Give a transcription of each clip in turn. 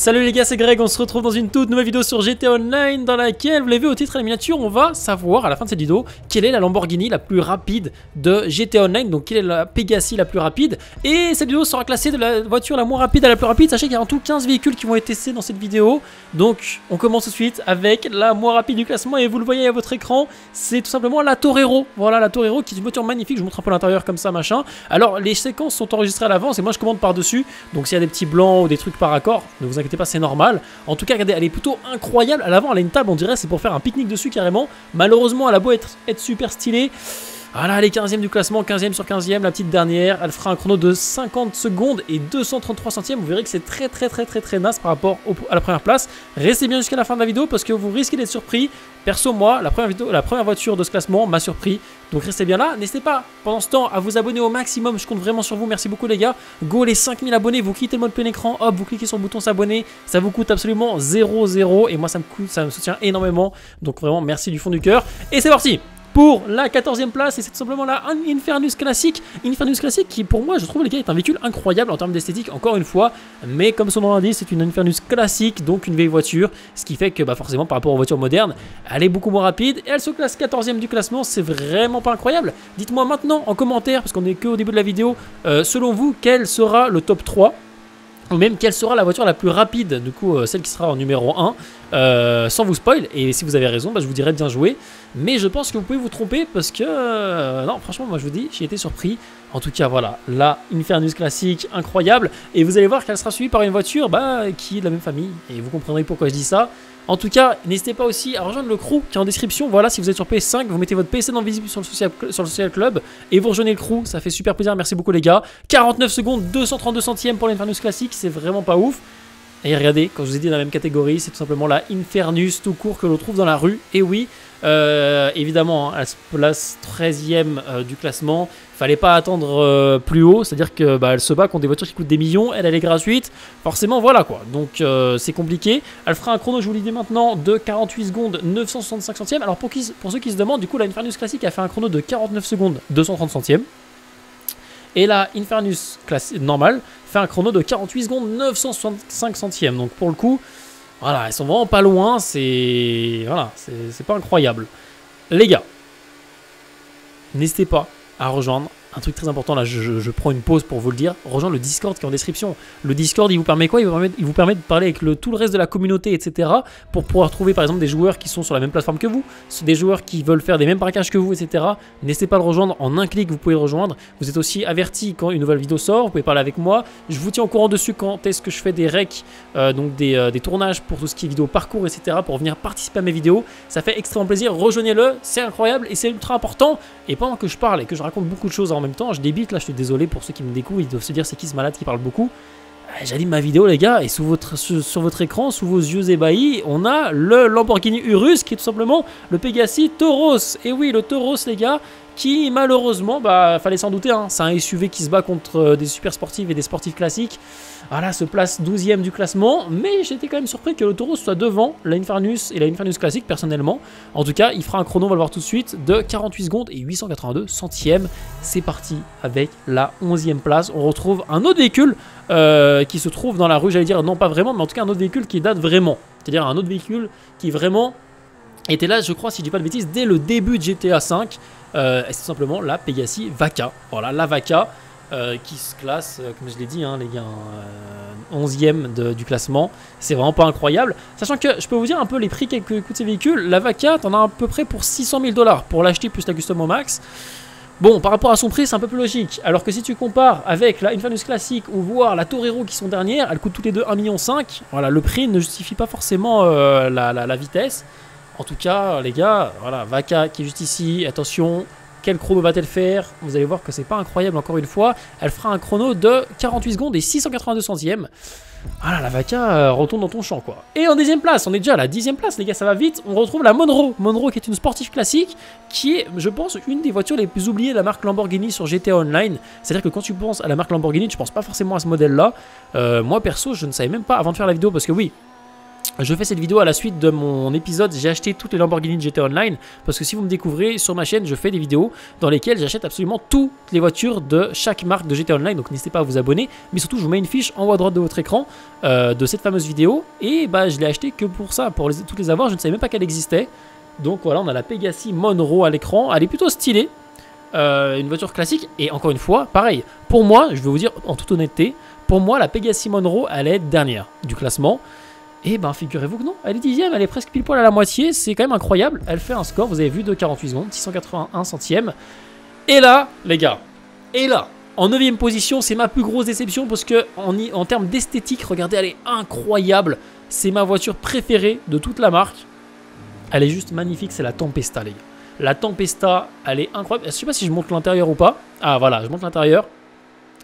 Salut les gars, c'est Greg, on se retrouve dans une toute nouvelle vidéo sur GTA Online dans laquelle, vous l'avez vu au titre et la miniature, on va savoir à la fin de cette vidéo quelle est la Lamborghini la plus rapide de GTA Online, donc quelle est la Pegasi la plus rapide. Et cette vidéo sera classée de la voiture la moins rapide à la plus rapide, sachez qu'il y a en tout 15 véhicules qui vont être testés dans cette vidéo. Donc on commence tout de suite avec la moins rapide du classement et vous le voyez à votre écran, c'est tout simplement la Torero. Voilà la Torero qui est une voiture magnifique, je vous montre un peu l'intérieur comme ça machin. Alors les séquences sont enregistrées à l'avance et moi je commande par-dessus, donc s'il y a des petits blancs ou des trucs par accord, ne vous inquiétez pas, c'est normal. En tout cas, regardez, elle est plutôt incroyable. À l'avant, elle a une table, on dirait, c'est pour faire un pique-nique dessus carrément. Malheureusement, elle a beau être, être super stylée. Voilà, elle est 15ème du classement, 15ème sur 15ème, la petite dernière. Elle fera un chrono de 50 secondes et 233 centièmes. Vous verrez que c'est très très très très très naze par rapport à la première place. Restez bien jusqu'à la fin de la vidéo parce que vous risquez d'être surpris. Perso, moi, la première, vidéo, la première voiture de ce classement m'a surpris. Donc restez bien là. N'hésitez pas pendant ce temps à vous abonner au maximum. Je compte vraiment sur vous. Merci beaucoup les gars. Go les 5000 abonnés. Vous quittez le mode plein écran. Hop, vous cliquez sur le bouton s'abonner. Ça vous coûte absolument 0 Et moi, ça me coûte, ça me soutient énormément. Donc vraiment, merci du fond du cœur. Et c'est parti pour la 14e place. Et c'est tout simplement la Infernus classique. Infernus classique qui pour moi je trouve les gars est un véhicule incroyable en termes d'esthétique encore une fois. Mais comme son nom l'indique c'est une Infernus classique donc une vieille voiture. Ce qui fait que bah, forcément par rapport aux voitures modernes elle est beaucoup moins rapide. Et elle se classe 14e du classement. C'est vraiment pas incroyable. Dites-moi maintenant en commentaire parce qu'on est que au début de la vidéo euh, selon vous quel sera le top 3 ou même quelle sera la voiture la plus rapide, du coup euh, celle qui sera en numéro 1, euh, sans vous spoil, et si vous avez raison, bah, je vous dirais bien joué, mais je pense que vous pouvez vous tromper parce que, euh, non franchement moi je vous dis, j'ai été surpris, en tout cas voilà, la Infernus classique, incroyable, et vous allez voir qu'elle sera suivie par une voiture bah, qui est de la même famille, et vous comprendrez pourquoi je dis ça, en tout cas, n'hésitez pas aussi à rejoindre le crew qui est en description. Voilà, si vous êtes sur PS5, vous mettez votre PC dans visible sur le, social, sur le social club et vous rejoignez le crew. Ça fait super plaisir. Merci beaucoup, les gars. 49 secondes, 232 centièmes pour l'Infernus classique. C'est vraiment pas ouf. Et regardez, quand je vous ai dit dans la même catégorie, c'est tout simplement la Infernus tout court que l'on trouve dans la rue. Et oui, euh, évidemment, hein, elle se place 13ème euh, du classement. Fallait pas attendre euh, plus haut, c'est-à-dire que bah, elle se bat contre des voitures qui coûtent des millions, elle, elle est gratuite. Forcément, voilà quoi. Donc c'est compliqué. Elle fera un chrono, je vous l'ai dit maintenant, de 48 secondes 965 centièmes. Alors pour, pour ceux qui se demandent, du coup, la Infernus classique a fait un chrono de 49 secondes 230 centièmes. Et la Infernus normale fait un chrono de 48 secondes 965 centièmes. Donc pour le coup, voilà, ils sont vraiment pas loin, c'est. Voilà, c'est pas incroyable. Les gars, n'hésitez pas à rejoindre un truc très important là, je, prends une pause pour vous le dire, rejoindre le Discord qui est en description. Le Discord, il vous permet quoi? Il vous permet, de parler avec tout le reste de la communauté, etc. Pour pouvoir trouver par exemple des joueurs qui sont sur la même plateforme que vous, des joueurs qui veulent faire des mêmes braquages que vous, etc. N'hésitez pas à le rejoindre, en un clic vous pouvez le rejoindre. Vous êtes aussi averti quand une nouvelle vidéo sort, vous pouvez parler avec moi. Je vous tiens au courant dessus quand est-ce que je fais des recs, euh, donc euh, des, tournages pour tout ce qui est vidéo parcours, etc. Pour venir participer à mes vidéos. Ça fait extrêmement plaisir, rejoignez-le, c'est incroyable et c'est ultra important. Et pendant que je parle et que je raconte beaucoup de choses en même temps, je débite là, je suis désolé pour ceux qui me découvrent, ils doivent se dire c'est qui ce malade qui parle beaucoup. Euh, j'anime ma vidéo les gars et sous votre, sur, votre écran, sous vos yeux ébahis, on a le Lamborghini Urus qui est tout simplement le Pegasi Tauros. Et oui, le Tauros les gars, qui malheureusement, bah fallait s'en douter, hein, c'est un SUV qui se bat contre euh, des super sportifs et des sportifs classiques. Voilà, se place 12ème du classement, mais j'étais quand même surpris que Tauros soit devant la Infernus et la Infernus classique personnellement. En tout cas, il fera un chrono, on va le voir tout de suite, de 48 secondes et 882 centièmes. C'est parti avec la 11e place. On retrouve un autre véhicule euh, qui se trouve dans la rue, j'allais dire non pas vraiment, mais en tout cas un autre véhicule qui date vraiment. C'est-à-dire un autre véhicule qui vraiment était là, je crois, si je dis pas de bêtises, dès le début de GTA 5. Euh, c'est simplement la Pegasi Vaca. Voilà, la Vaca. Euh, qui se classe, euh, comme je l'ai dit, hein, les gars, 11e du classement. C'est vraiment pas incroyable. Sachant que je peux vous dire un peu les prix que coûtent ces véhicules. La Vaca, t'en as à peu près pour 600 000 dollars pour l'acheter plus la custom au max. Bon, par rapport à son prix, c'est un peu plus logique. Alors que si tu compares avec la Infamous Classic ou voire la Torero qui sont dernières, elles coûtent toutes les deux 1,5 million. Voilà, le prix ne justifie pas forcément la vitesse. En tout cas, les gars, voilà, Vaca qui est juste ici. Attention, quel chrono va-t-elle faire Vous allez voir que c'est pas incroyable encore une fois. Elle fera un chrono de 48 secondes et 682 centièmes. Voilà, la Vaca euh, retourne dans ton champ, quoi. Et en deuxième place, on est déjà à la dixième place, les gars, ça va vite. On retrouve la Monroe. Monroe qui est une sportive classique, qui est, je pense, une des voitures les plus oubliées de la marque Lamborghini sur GTA Online. C'est-à-dire que quand tu penses à la marque Lamborghini, tu penses pas forcément à ce modèle-là. Euh, moi, perso, je ne savais même pas avant de faire la vidéo, parce que oui, Je fais cette vidéo à la suite de mon épisode J'ai acheté toutes les Lamborghini de GT Online parce que si vous me découvrez sur ma chaîne, je fais des vidéos dans lesquelles j'achète absolument toutes les voitures de chaque marque de GT Online. Donc n'hésitez pas à vous abonner, mais surtout je vous mets une fiche en haut à droite de votre écran euh, de cette fameuse vidéo et bah je l'ai acheté que pour ça, pour toutes les avoir. Je ne savais même pas qu'elle existait. Donc voilà, on a la Pegasi Monroe à l'écran. Elle est plutôt stylée, euh, une voiture classique et encore une fois, pareil. Pour moi, je vais vous dire en toute honnêteté, pour moi la Pegasi Monroe elle est dernière du classement. Et ben figurez-vous que non, elle est dixième, elle est presque pile poil à la moitié, c'est quand même incroyable. Elle fait un score, vous avez vu, de 48 secondes, 681 centièmes. Et là, les gars, et là, en 9 position, c'est ma plus grosse déception parce que en, en termes d'esthétique, regardez, elle est incroyable. C'est ma voiture préférée de toute la marque. Elle est juste magnifique, c'est la Tempesta, les gars. La Tempesta, elle est incroyable. Je sais pas si je monte l'intérieur ou pas. Ah voilà, je monte l'intérieur.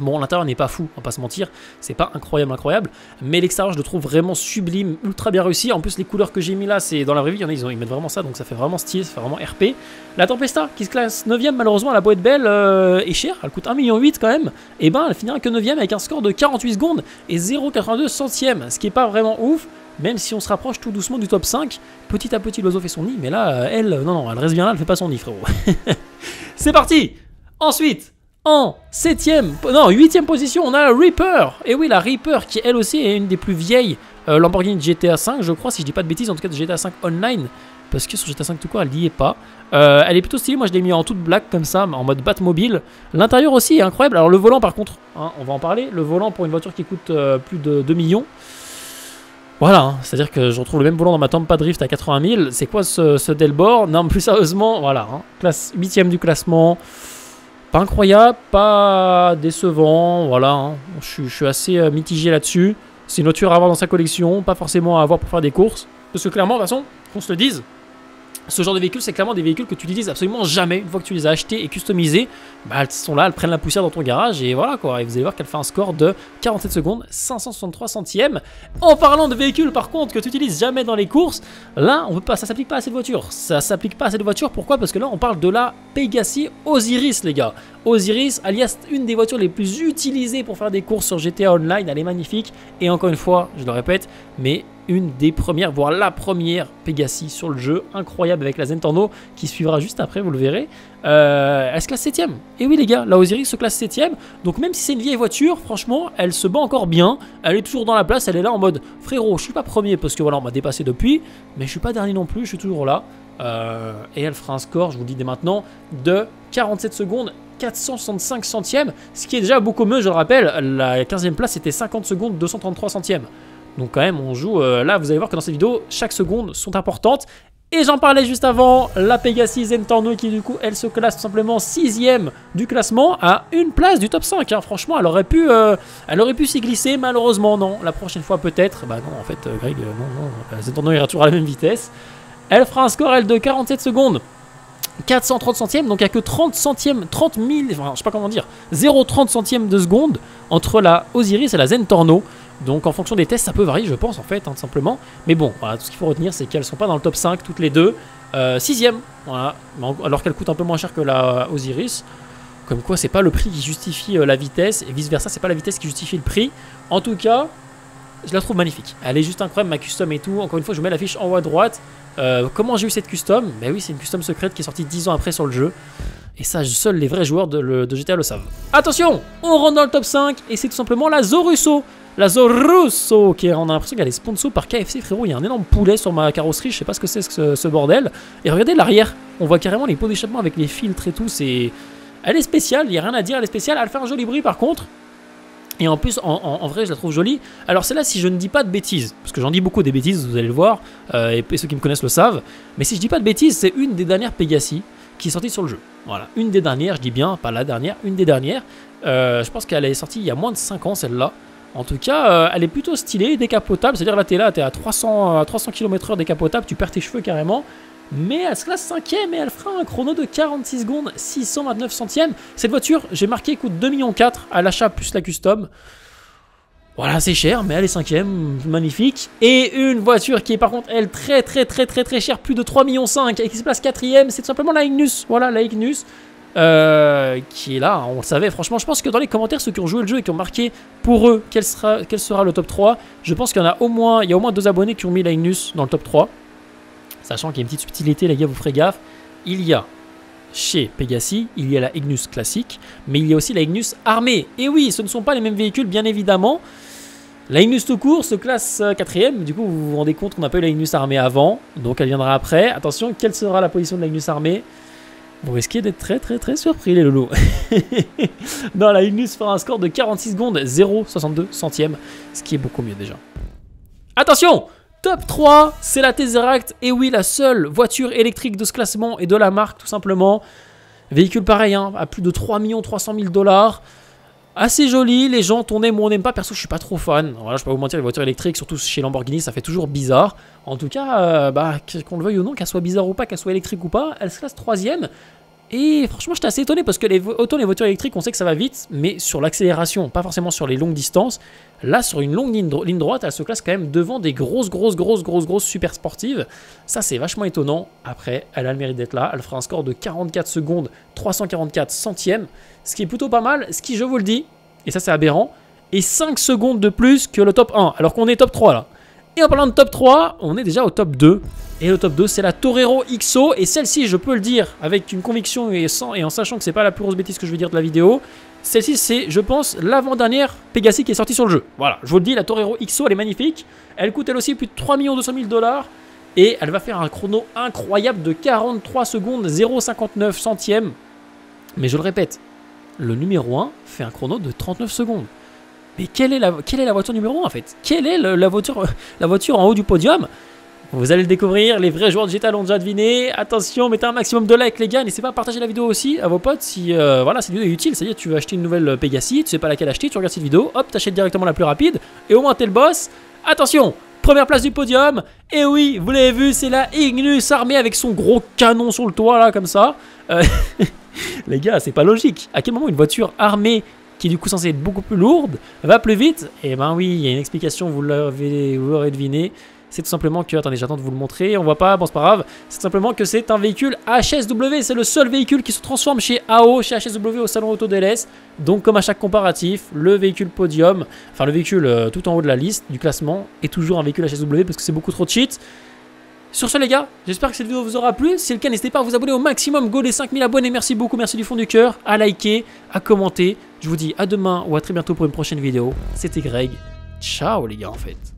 Bon, l'intérieur n'est pas fou, on va pas se mentir, c'est pas incroyable, incroyable, mais l'extérieur, je le trouve vraiment sublime, ultra bien réussi. En plus, les couleurs que j'ai mis là, c'est dans la vraie vie, il y en a, ils, mettent vraiment ça, donc ça fait vraiment stylé, ça fait vraiment RP. La Tempesta, qui se classe 9ème, malheureusement, elle a beau être belle euh, et chère, elle coûte 1,8 million quand même, et ben elle finira que 9ème avec un score de 48 secondes et 0,82 centièmes, ce qui est pas vraiment ouf, même si on se rapproche tout doucement du top 5. Petit à petit, l'oiseau fait son nid, mais là, elle, non, non, elle reste bien là, elle fait pas son nid, frérot. c'est parti Ensuite, en 7ème, non, 8ème position, on a la Reaper. Et oui, la Reaper qui elle aussi est une des plus vieilles euh, Lamborghini GTA 5, je crois, si je dis pas de bêtises, en tout cas de GTA 5 Online. Parce que sur GTA 5 tout court, elle n'y est pas. Euh, elle est plutôt stylée, moi je l'ai mis en toute black comme ça, en mode Batmobile. L'intérieur aussi est incroyable. Alors le volant par contre, hein, on va en parler. Le volant pour une voiture qui coûte euh, plus de 2 millions. Voilà, hein, c'est-à-dire que je retrouve le même volant dans ma Tampa Drift à 80 000. C'est quoi ce, ce Delbor Non, plus sérieusement, voilà. Hein, classe 8ème du classement. Pas incroyable, pas décevant, voilà. Hein. Je, suis assez euh, mitigé là-dessus. C'est une voiture à avoir dans sa collection, pas forcément à avoir pour faire des courses. Parce que clairement, de toute façon, qu'on se le dise, ce genre de véhicules, c'est clairement des véhicules que tu utilises absolument jamais. Une fois que tu les as achetés et customisés, bah, elles sont là, elles prennent la poussière dans ton garage et voilà quoi. Et vous allez voir qu'elle fait un score de 47 secondes, 563 centièmes. En parlant de véhicules par contre que tu utilises jamais dans les courses, là, on peut pas, ça s'applique pas à cette voiture. Ça s'applique pas à cette voiture. Pourquoi? Parce que là, on parle de la Pegasi Osiris, les gars. Osiris, alias une des voitures les plus utilisées pour faire des courses sur GTA Online. Elle est magnifique. Et encore une fois, je le répète, mais une des premières, voire la première Pegasi sur le jeu. Incroyable avec la Zentorno qui suivra juste après, vous le verrez. Euh, elle se classe 7ème. Et oui les gars, la Osiris se classe 7ème. Donc même si c'est une vieille voiture, franchement, elle se bat encore bien. Elle est toujours dans la place, elle est là en mode frérot, je suis pas premier parce que voilà, on m'a dépassé depuis. Mais je suis pas dernier non plus, je suis toujours là. Euh, et elle fera un score, je vous le dis dès maintenant, de 47 secondes 465 centièmes, ce qui est déjà beaucoup mieux, je le rappelle, la 15e place c'était 50 secondes 233 centièmes. Donc quand même, on joue... Euh, là, vous allez voir que dans cette vidéo, chaque seconde sont importantes. Et j'en parlais juste avant, la Pegasus Zentorno qui du coup, elle se classe tout simplement 6ème du classement à une place du top 5. Hein. Franchement, elle aurait pu euh, pu s'y glisser, malheureusement non. La prochaine fois peut-être. Bah non, en fait, euh, Greg, non, non, Zentorno ira toujours à la même vitesse. Elle fera un score, elle, de 47 secondes. 430 centièmes, donc il n'y a que 30 centièmes, 30 000, enfin, je sais pas comment dire, 0,30 centièmes de seconde entre la Osiris et la Zentorno. Donc en fonction des tests, ça peut varier, je pense, en fait, hein, tout simplement. Mais bon, voilà, tout ce qu'il faut retenir, c'est qu'elles sont pas dans le top 5, toutes les deux. Euh, sixième, voilà, alors qu'elles coûtent un peu moins cher que la Osiris. Comme quoi, c'est pas le prix qui justifie euh, la vitesse, et vice-versa, c'est pas la vitesse qui justifie le prix. En tout cas, je la trouve magnifique. Elle est juste incroyable, ma custom et tout. Encore une fois, je mets la fiche en haut à droite. Euh, comment j'ai eu cette custom? Ben oui, c'est une custom secrète qui est sortie 10 ans après sur le jeu. Et ça, seuls les vrais joueurs de, GTA le savent. Attention On rentre dans le top 5 et c'est tout simplement la Zorusso. La Zorusso, qui on a l'impression qu'elle est sponsor par KFC, frérot. Il y a un énorme poulet sur ma carrosserie, je sais pas ce que c'est ce, bordel. Et regardez l'arrière, on voit carrément les pots d'échappement avec les filtres et tout. C'est, Elle est spéciale, il n'y a rien à dire, elle est spéciale. Elle fait un joli bruit par contre. Et en plus, en, vrai, je la trouve jolie. Alors celle-là, si je ne dis pas de bêtises, parce que j'en dis beaucoup des bêtises, vous allez le voir, euh, et, ceux qui me connaissent le savent, mais si je dis pas de bêtises, c'est une des dernières Pegasi qui est sortie sur le jeu. Voilà, une des dernières, je dis bien, pas la dernière, une des dernières. Euh, je pense qu'elle est sortie il y a moins de 5 ans, celle-là. En tout cas, euh, elle est plutôt stylée, décapotable, c'est-à-dire là, t'es là, t'es à 300, 300 km/h décapotable, tu perds tes cheveux carrément mais elle se classe 5 et elle fera un chrono de 46 secondes 629 centièmes. Cette voiture, j'ai marqué, coûte 2 millions 4 à l'achat plus la custom. Voilà, c'est cher, mais elle est cinquième, magnifique. Et une voiture qui est par contre, elle, très très très très très chère, plus de 3 millions 5 et qui se place quatrième, c'est tout simplement la Ignus. Voilà, la Ignus. Euh, qui est là, on le savait. Franchement, je pense que dans les commentaires, ceux qui ont joué le jeu et qui ont marqué pour eux quel sera, sera le top 3, je pense qu'il y en a au moins, il y a au moins deux abonnés qui ont mis la Ignus dans le top 3. Sachant qu'il y a une petite subtilité, les gars, vous ferez gaffe. Il y a chez Pegasi, il y a la Ignus classique, mais il y a aussi la Ignus armée. Et oui, ce ne sont pas les mêmes véhicules, bien évidemment. La Ignus tout court se classe euh, quatrième. Du coup, vous vous rendez compte qu'on n'a pas eu la Ignus armée avant. Donc, elle viendra après. Attention, quelle sera la position de la Ignus armée? Vous risquez d'être très très très surpris, les loulous. non, la Ignus fera un score de 46 secondes, 0,62 centièmes. Ce qui est beaucoup mieux déjà. Attention Top 3, c'est la Tesseract. Et oui, la seule voiture électrique de ce classement et de la marque, tout simplement. Véhicule pareil, hein, à plus de 3 300 000 dollars assez joli, les gens on aime ou on n'aime pas, perso je suis pas trop fan, voilà je peux pas vous mentir, les voitures électriques, surtout chez Lamborghini, ça fait toujours bizarre, en tout cas, euh, bah, qu'on le veuille ou non, qu'elle soit bizarre ou pas, qu'elle soit électrique ou pas, elle se classe troisième, et franchement, j'étais assez étonné parce que les, autant les voitures électriques, on sait que ça va vite, mais sur l'accélération, pas forcément sur les longues distances. Là, sur une longue ligne, ligne, droite, elle se classe quand même devant des grosses, grosses, grosses, grosses, grosses super sportives. Ça, c'est vachement étonnant. Après, elle a le mérite d'être là. Elle fera un score de 44 secondes, 344 centièmes, ce qui est plutôt pas mal. Ce qui, je vous le dis, et ça c'est aberrant, et 5 secondes de plus que le top 1, alors qu'on est top 3 là. Et en parlant de top 3, on est déjà au top 2. Et le top 2, c'est la Torero XO. Et celle-ci, je peux le dire avec une conviction et, en sachant que c'est pas la plus grosse bêtise que je vais dire de la vidéo. Celle-ci, c'est, je pense, l'avant-dernière Pegasi qui est sortie sur le jeu. Voilà, je vous le dis, la Torero XO, elle est magnifique. Elle coûte elle aussi plus de 3 200 000 dollars. Et elle va faire un chrono incroyable de 43 secondes 0,59 centièmes. Mais je le répète, le numéro 1 fait un chrono de 39 secondes. Mais quelle est la, voiture numéro 1 en fait? Quelle est voiture, la voiture en haut du podium? Vous allez le découvrir, les vrais joueurs de GTA l'ont déjà deviné. Attention, mettez un maximum de likes les gars, n'hésitez pas à partager la vidéo aussi à vos potes si euh, voilà, cette vidéo est utile. C'est-à-dire tu veux acheter une nouvelle Pegasi, tu sais pas laquelle acheter, tu regardes cette vidéo, hop, t'achètes directement la plus rapide et au moins t'es le boss. Attention Première place du podium, et oui, vous l'avez vu, c'est la Ignus armée avec son gros canon sur le toit là, comme ça. Euh, les gars, c'est pas logique. À quel moment une voiture armée qui est du coup censée être beaucoup plus lourde va plus vite? Eh ben oui, il y a une explication, vous l'aurez deviné. C'est tout simplement que, attendez, j'attends de vous le montrer, on voit pas, bon c'est pas grave, c'est simplement que c'est un véhicule HSW, c'est le seul véhicule qui se transforme chez AO, chez HSW au salon auto DLS, donc comme à chaque comparatif, le véhicule podium, enfin le véhicule euh, tout en haut de la liste du classement, est toujours un véhicule HSW parce que c'est beaucoup trop cheat, sur ce les gars, j'espère que cette vidéo vous aura plu. Si c'est le cas, n'hésitez pas à vous abonner au maximum. Go les 5000 abonnés. Merci beaucoup, merci du fond du cœur. À liker, à commenter. Je vous dis à demain ou à très bientôt pour une prochaine vidéo. C'était Greg. Ciao les gars en fait.